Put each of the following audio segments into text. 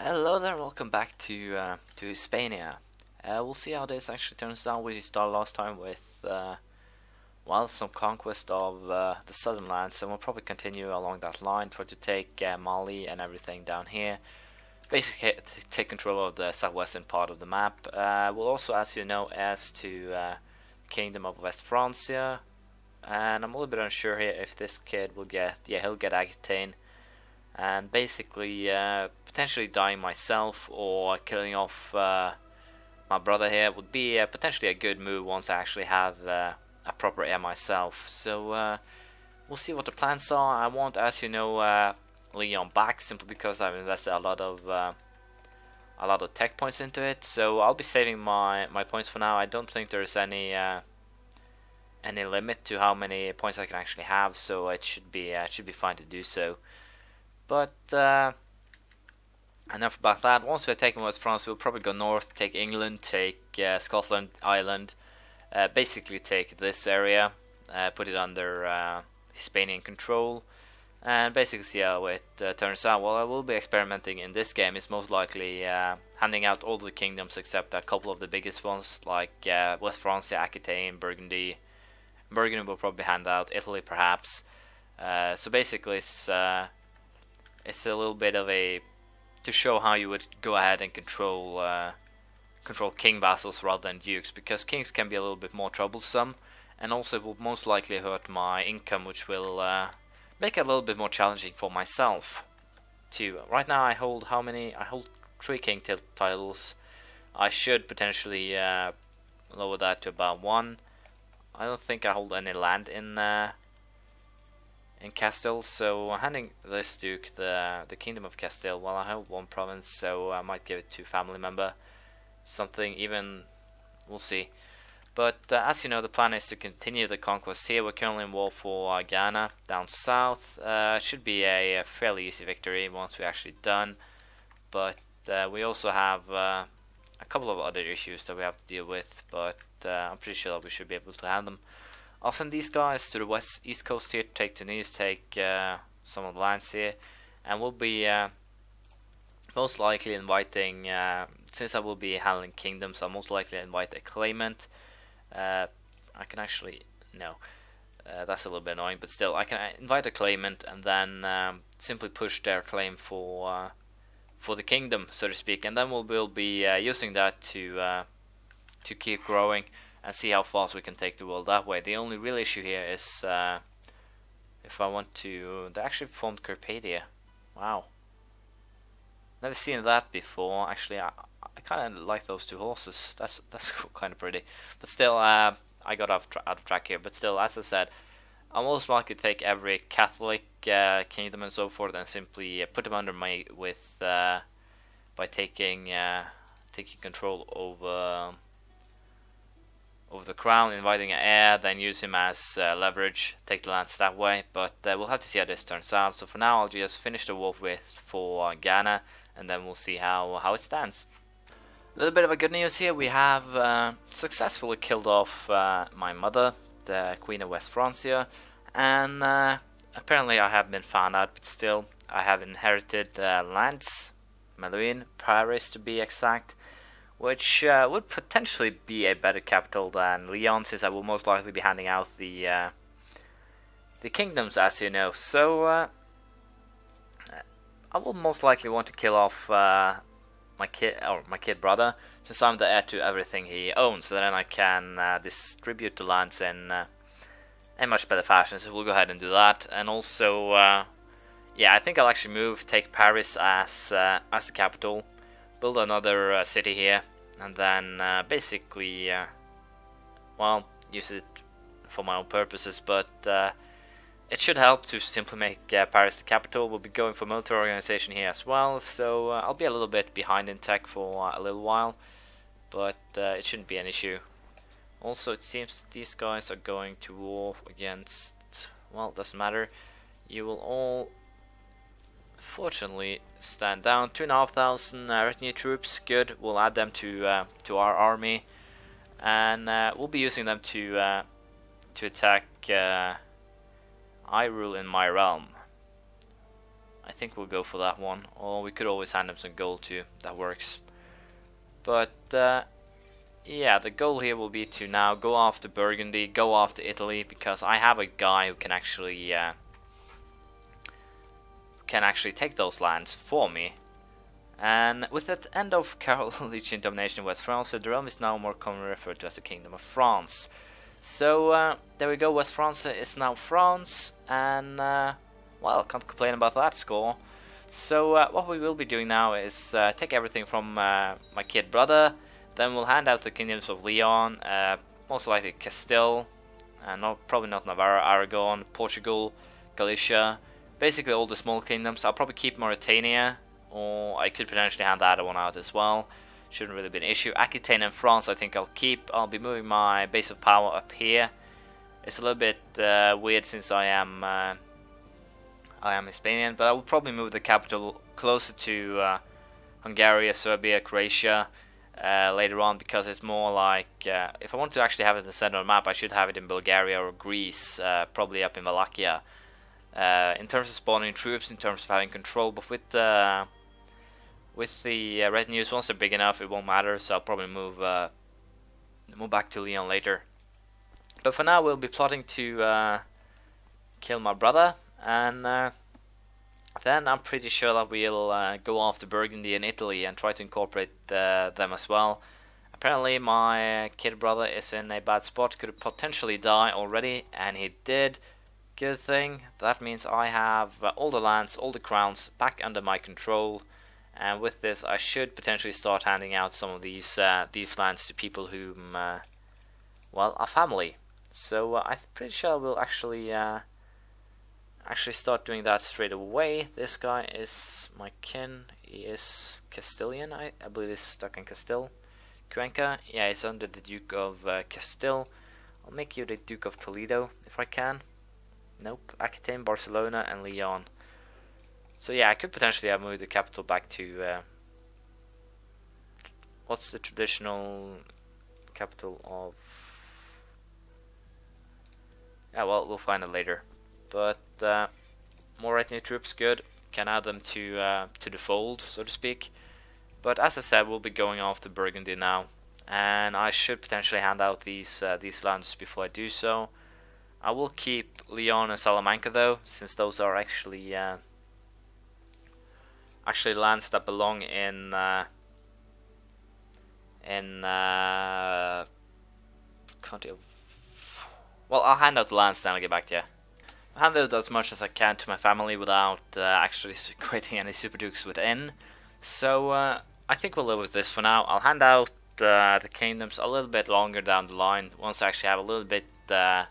Hello there, welcome back to uh, to Hispania. Uh, we'll see how this actually turns out. We started last time with uh, well some conquest of uh, the southern lands, and we'll probably continue along that line for to take uh, Mali and everything down here. Basically, take control of the southwestern part of the map. Uh, we'll also, as you know, as to Kingdom of West Francia, and I'm a little bit unsure here if this kid will get yeah he'll get Aquitaine and basically uh, potentially dying myself or killing off uh, my brother here would be uh, potentially a good move once I actually have uh, a proper heir myself. So uh, we'll see what the plans are. I want, as you know, uh, Leon back simply because I've invested a lot of a lot of tech points into it. So I'll be saving my my points for now. I don't think there's any any limit to how many points I can actually have, so it should be it should be fine to do so. But uh, enough about that. Once we're taken West France, we'll probably go north, take England, take uh, Scotland, Ireland, uh, basically take this area, uh, put it under uh, Hispanian control, and basically see how it uh, turns out. What I will be experimenting in this game is most likely handing out all the kingdoms except a couple of the biggest ones, like West Francia, Aquitaine, Burgundy. Burgundy will probably hand out, Italy perhaps. so basically, it's it's a little bit of a to show how you would go ahead and control uh, control king vassals rather than dukes because kings can be a little bit more troublesome and also will most likely hurt my income which will uh, make it a little bit more challenging for myself too. Right now I hold how many? I hold three king titles. I should potentially uh, lower that to about one. I don't think I hold any land in uh, in Castile, so handing this duke the the kingdom of Castile. Well, I have one province, so I might give it to family member. Something even, we'll see. But uh, as you know, the plan is to continue the conquest here. We're currently in war for uh, Ghana down south. Uh, should be a, a, fairly easy victory once we're actually done. But uh, we also have uh, a couple of other issues that we have to deal with. But uh, I'm pretty sure that we should be able to handle them. I'll send these guys to the west east coast here to take Tunis, take uh, some of the lands here, and we'll be uh, most likely inviting, uh, since I will be handling kingdoms, I'll most likely invite a claimant. Uh, I can actually, no, uh, that's a little bit annoying, but still, I can invite a claimant and then um, simply push their claim for uh, for the kingdom, so to speak, and then we'll, we'll be using that to to keep growing and see how fast we can take the world that way. The only real issue here is uh, if I want to... They actually formed Carpathia. Wow. Never seen that before. Actually, I, I kind of like those two horses. That's that's kind of pretty. But still, uh, I got off out of track here. But still, as I said, I most likely to take every Catholic uh, kingdom and so forth and simply uh, put them under my with uh, by taking uh, taking control over over the crown, inviting an heir, then use him as uh, leverage, take the lands that way. But uh, we'll have to see how this turns out. So for now, I'll just finish the war with for uh, Ghana, and then we'll see how how it stands. A little bit of a good news here. We have uh, successfully killed off uh, my mother, the Queen of West Francia, and uh, apparently I have been found out. But still, I have inherited lands, Melun, Paris to be exact which uh, would potentially be a better capital than Lyon, since I will most likely be handing out the uh, the kingdoms, as you know. So uh, I will most likely want to kill off uh, my kid or my kid brother, since I'm the heir to everything he owns. So then I can uh, distribute the lands in uh, in much better fashion. So we'll go ahead and do that, and also. yeah, I think I'll actually move, take Paris as as the capital, build another uh, city here, and then uh, basically, uh, well, use it for my own purposes, but uh, it should help to simply make uh, Paris the capital. We'll be going for military organization here as well, so I'll be a little bit behind in tech for a little while, but it shouldn't be an issue. Also, it seems these guys are going to war against, well, doesn't matter. You will all Fortunately, stand down. Two and a half thousand uh, retinue troops. Good. We'll add them to uh, to our army, and uh, we'll be using them to uh, to attack uh, I rule in my realm. I think we'll go for that one. Or we could always hand them some gold too. That works. But uh, yeah, the goal here will be to now go after Burgundy, go after Italy, because I have a guy who can actually uh, can actually take those lands for me. And with the end of Carolingian domination in West France, the realm is now more commonly referred to as the Kingdom of France. So uh, there we go, West France is now France, and uh, well, can't complain about that score. So uh, what we will be doing now is uh, take everything from uh, my kid brother, then we'll hand out the kingdoms of Leon, uh, most likely Castile, and not probably not Navarra, Aragon, Portugal, Galicia, basically all the small kingdoms. I'll probably keep Mauritania, or I could potentially hand that one out as well. Shouldn't really be an issue. Aquitaine and France I think I'll keep. I'll be moving my base of power up here. It's a little bit uh, weird since I am uh, I am Hispanian, but I will probably move the capital closer to uh, Hungary, Serbia, Croatia uh, later on because it's more like uh, if I want to actually have it in the center of the map, I should have it in Bulgaria or Greece, uh, probably up in Wallachia. In terms of spawning troops, in terms of having control, but with the with the uh, retinues, once they're big enough, it won't matter. So I'll probably move uh, move back to Leon later. But for now, we'll be plotting to uh, kill my brother, and uh, then I'm pretty sure that we'll uh, go after Burgundy and Italy and try to incorporate uh, them as well. Apparently, my kid brother is in a bad spot, could potentially die already, and he did. Good thing, that means I have all the lands, all the crowns back under my control. And with this I should potentially start handing out some of these uh, these lands to people who uh, well are family. So uh, I'm pretty sure we'll actually uh, actually start doing that straight away. This guy is my kin. He is Castilian I, I believe he's stuck in Castile. Cuenca yeah he's under the Duke of uh, Castile. I'll make you the Duke of Toledo if I can nope Aquitaine Barcelona and Lyon. so yeah, I could potentially have moved the capital back to uh, what's the traditional capital of? Yeah, well, we'll find it later. But uh, more retinue troops, good. Can add them to uh, to the fold, so to speak. But as I said, we'll be going after Burgundy now, and I should potentially hand out these uh, these lands before I do so. I will keep Leon and Salamanca though, since those are actually uh, actually lands that belong in uh, in uh, county of. Well, I'll hand out the lands then I'll get back to you. I'll hand out as much as I can to my family without uh, actually creating any super dukes within. So uh, I think we'll live with this for now. I'll hand out uh, the kingdoms a little bit longer down the line once I actually have a little bit uh,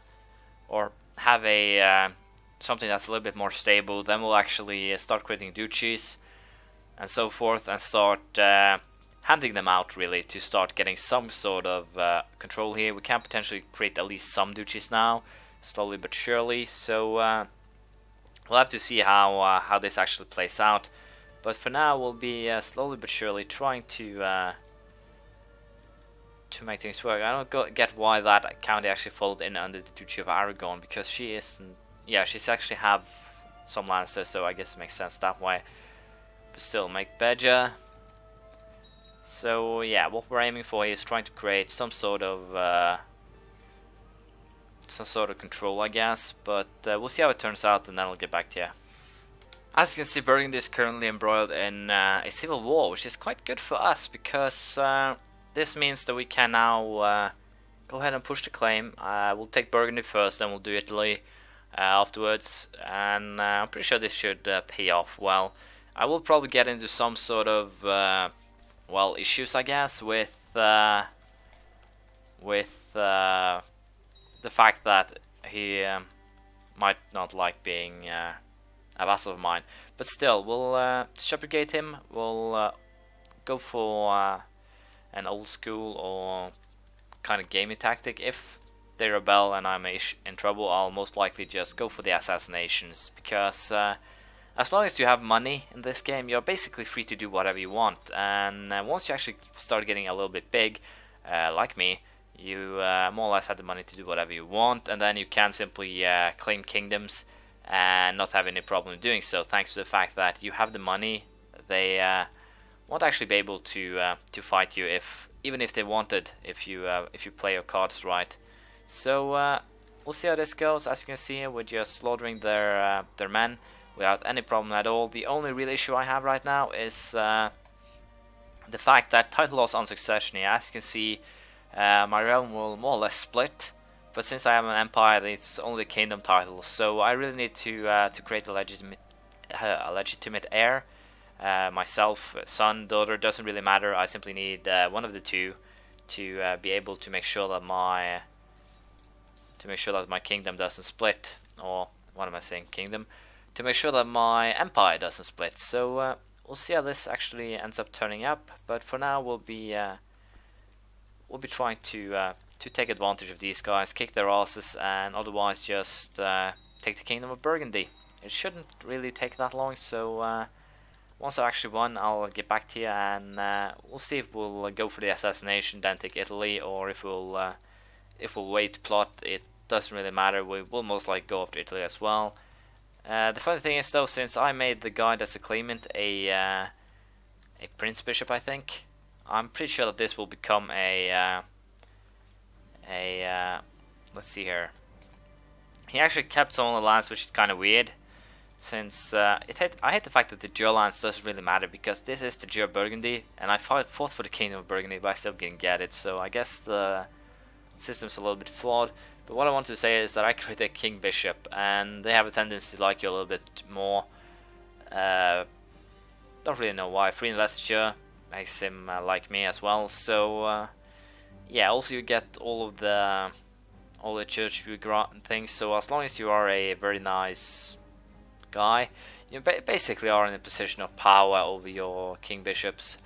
or have a something that's a little bit more stable. Then we'll actually start creating duchies and so forth and start uh, handing them out really to start getting some sort of uh, control here. We can potentially create at least some duchies now, slowly but surely. So uh, we'll have to see how uh, how this actually plays out. But for now, we'll be uh, slowly but surely trying to uh, to make things work. I don't go get why that county actually followed in under the Duchy of Aragon because she isn't. Yeah, she's actually have some lands there, so I guess it makes sense that way but still make better. So yeah, what we're aiming for is trying to create some sort of uh, some sort of control, I guess. But uh, we'll see how it turns out, and then I'll get back to you. As you can see, Burgundy is currently embroiled in uh, a civil war, which is quite good for us because uh, this means that we can now uh, go ahead and push the claim. Uh, we'll take Burgundy first, then we'll do Italy afterwards, and I'm pretty sure this should pay off well. I will probably get into some sort of uh, well issues, I guess, with uh, with uh, the fact that he um, might not like being uh, a vassal of mine. But still, we'll uh, subjugate him. We'll uh, go for an old school or kind of gaming tactic. If they rebel and I'm in trouble, I'll most likely just go for the assassinations because as long as you have money in this game, you're basically free to do whatever you want. And uh, once you actually start getting a little bit big, uh, like me, you uh, more or less have the money to do whatever you want, and then you can simply uh, claim kingdoms and not have any problem doing so, thanks to the fact that you have the money. They uh, won't actually be able to uh, to fight you if even if they wanted, if you uh, if you play your cards right. So uh, we'll see how this goes. As you can see, we're just slaughtering their uh, their men without any problem at all. The only real issue I have right now is uh, the fact that title loss on succession here. As you can see, uh, my realm will more or less split. But since I have an empire, it's only kingdom title, so I really need to to create a legitimate a legitimate heir. Uh, myself, son, daughter, doesn't really matter. I simply need uh, one of the two to uh, be able to make sure that my to make sure that my kingdom doesn't split, or what am I saying, kingdom, to make sure that my empire doesn't split. So uh, we'll see how this actually ends up turning up. But for now, we'll be uh, we'll be trying to uh, to take advantage of these guys, kick their asses, and otherwise just take the kingdom of Burgundy. It shouldn't really take that long, so once I've actually won, I'll get back to you and uh, we'll see if we'll uh, go for the assassination, then take Italy, or if we'll uh, if we'll wait plot. It doesn't really matter. We will most likely go after Italy as well. Uh, the funny thing is though, since I made the guy that's a claimant a uh, a prince bishop, I think I'm pretty sure that this will become a uh, a let's see here. He actually kept some of the lands, which is kind of weird since uh, it had, I hate the fact that the dual lands doesn't really matter because this is the Dual Burgundy and I fought, fought for the Kingdom of Burgundy but I still didn't get it so I guess the system's a little bit flawed. But what I want to say is that I created a King Bishop and they have a tendency to like you a little bit more. Uh, don't really know why. Free investiture makes him uh, like me as well so uh, yeah also you get all of the all the church view grant things so as long as you are a very nice guy, you basically are in a position of power over your king bishops.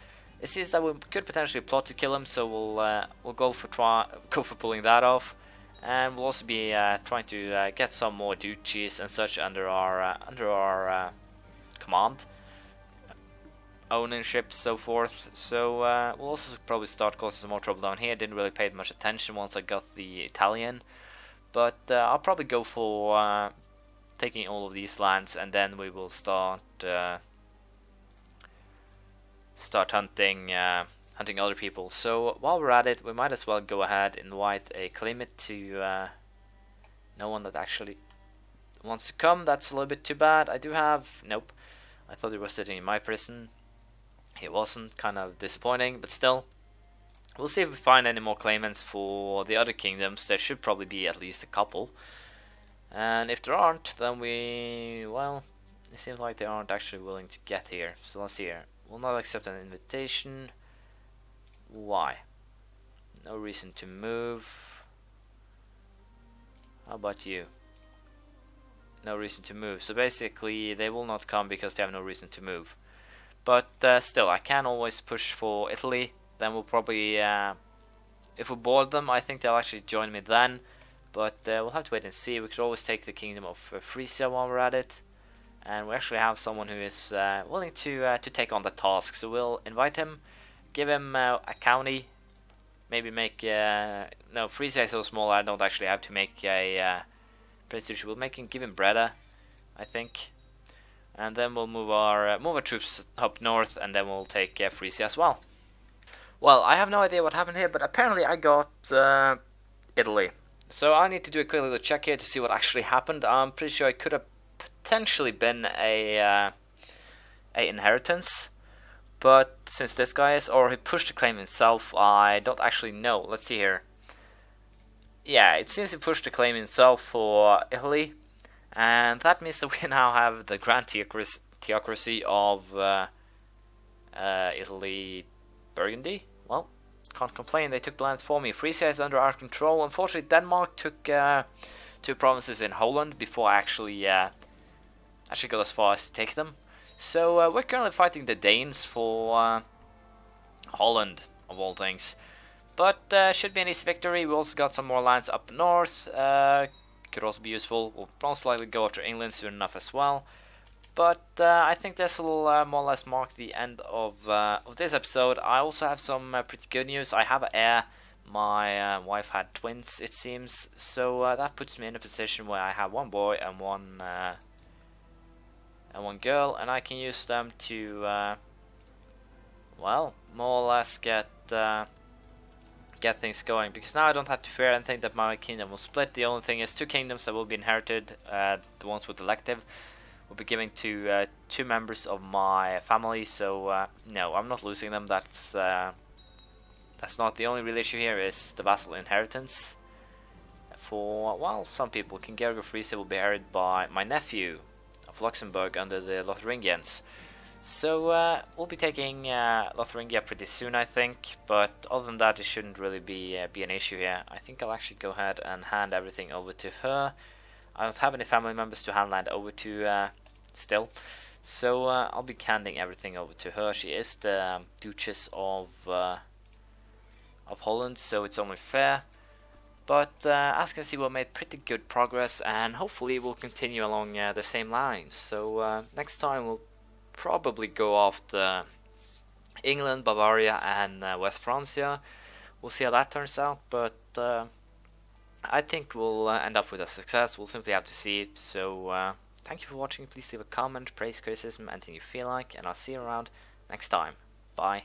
It seems that we could potentially plot to kill him, so we'll uh, we'll go for try go for pulling that off, and we'll also be uh, trying to uh, get some more duchies and such under our uh, under our uh, command, ownership, so forth. So uh, we'll also probably start causing some more trouble down here. Didn't really pay much attention once I got the Italian, but I'll probably go for taking all of these lands and then we will start uh, start hunting uh, hunting other people. So while we're at it, we might as well go ahead and invite a claimant to uh, no one that actually wants to come. That's a little bit too bad. I do have nope. I thought he was sitting in my prison. He wasn't. Kind of disappointing, but still. We'll see if we find any more claimants for the other kingdoms. There should probably be at least a couple. And if there aren't, then we, well, it seems like they aren't actually willing to get here. So let's see here. Will not accept an invitation. Why? No reason to move. How about you? No reason to move. So basically, they will not come because they have no reason to move. But uh, still, I can always push for Italy. Then we'll probably, uh, if we board them, I think they'll actually join me then. But uh, we'll have to wait and see. We could always take the kingdom of uh, Frisia while we're at it. And we actually have someone who is uh, willing to uh, to take on the task. So we'll invite him, give him uh, a county, maybe make... Uh, no, Frisia is so small I don't actually have to make a uh, prestige. We'll make him, give him Breda, I think. And then we'll move our move our troops up north and then we'll take Frisia as well. Well, I have no idea what happened here, but apparently I got Italy. So I need to do a quick little check here to see what actually happened. I'm pretty sure it could have potentially been a uh, a inheritance, but since this guy is, or he pushed the claim himself, I don't actually know. Let's see here. Yeah, it seems he pushed the claim himself for Italy, and that means that we now have the grand theocracy of uh, uh, Italy, Burgundy. Well, can't complain, they took the lands for me. Frisia is under our control. Unfortunately, Denmark took uh, two provinces in Holland before I actually, uh, actually got as far as to take them. So uh, we're currently fighting the Danes for uh, Holland, of all things. But uh, should be an easy victory. We also got some more lands up north. Uh, could also be useful. We'll most likely go after England soon enough as well. But uh, I think this will uh, more or less mark the end of uh, of this episode. I also have some uh, pretty good news. I have an heir. My uh, wife had twins, it seems, so uh, that puts me in a position where I have one boy and one and one girl, and I can use them to, well, more or less get get things going. Because now I don't have to fear anything that my kingdom will split. The only thing is two kingdoms that will be inherited. The ones with elective will be giving to uh, two members of my family. So uh, no, I'm not losing them. That's uh, that's not the only real issue here. Is the vassal inheritance. For well, some people, King Georg of Frisia will be inherited by my nephew of Luxembourg under the Lotharingians. So uh, we'll be taking uh, Lotharingia pretty soon, I think. But other than that, it shouldn't really be uh, be an issue here. I think I'll actually go ahead and hand everything over to her. I don't have any family members to hand land over to still, so uh, I'll be handing everything over to her. She is the um, Duchess of uh, of Holland, so it's only fair. But uh, as you can see, we made pretty good progress, and hopefully we'll continue along uh, the same lines. So uh, next time we'll probably go after England, Bavaria, and uh, West Francia. We'll see how that turns out, but I think we'll end up with a success. We'll simply have to see. So thank you for watching. Please leave a comment, praise, criticism, anything you feel like, and I'll see you around next time. Bye.